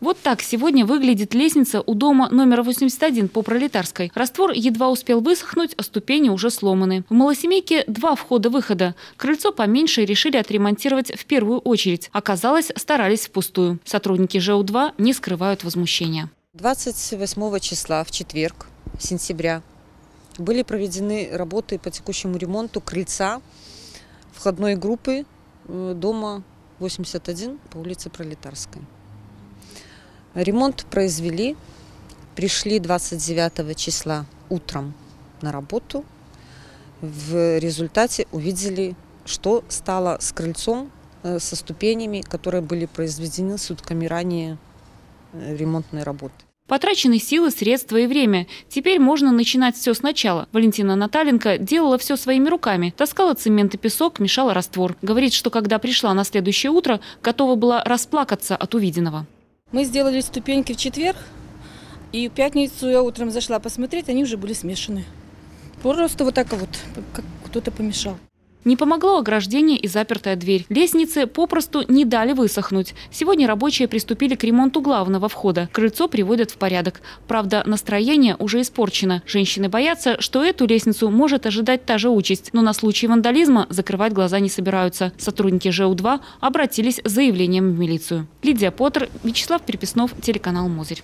Вот так сегодня выглядит лестница у дома номер 81 по Пролетарской. Раствор едва успел высохнуть, а ступени уже сломаны. В малосемейке два входа-выхода. Крыльцо поменьше решили отремонтировать в первую очередь. Оказалось, старались впустую. Сотрудники ЖУ-2 не скрывают возмущения. 28 числа, в четверг, сентября, были проведены работы по текущему ремонту крыльца входной группы э, дома 81 по улице Пролетарской. Ремонт произвели, пришли 29 числа утром на работу. В результате увидели, что стало с крыльцом, э, со ступенями, которые были произведены сутками ранее э, ремонтной работы. Потрачены силы, средства и время. Теперь можно начинать все сначала. Валентина Наталенко делала все своими руками. Таскала цемент и песок, мешала раствор. Говорит, что когда пришла на следующее утро, готова была расплакаться от увиденного. Мы сделали ступеньки в четверг, и в пятницу я утром зашла посмотреть, они уже были смешаны. Просто вот так вот, как кто-то помешал. Не помогло ограждение и запертая дверь. Лестницы попросту не дали высохнуть. Сегодня рабочие приступили к ремонту главного входа. Крыльцо приводят в порядок. Правда, настроение уже испорчено. Женщины боятся, что эту лестницу может ожидать та же участь. Но на случай вандализма закрывать глаза не собираются. Сотрудники ЖУ-2 обратились с заявлением в милицию. Лидия Поттер, Вячеслав Переписнов, телеканал «Мозырь».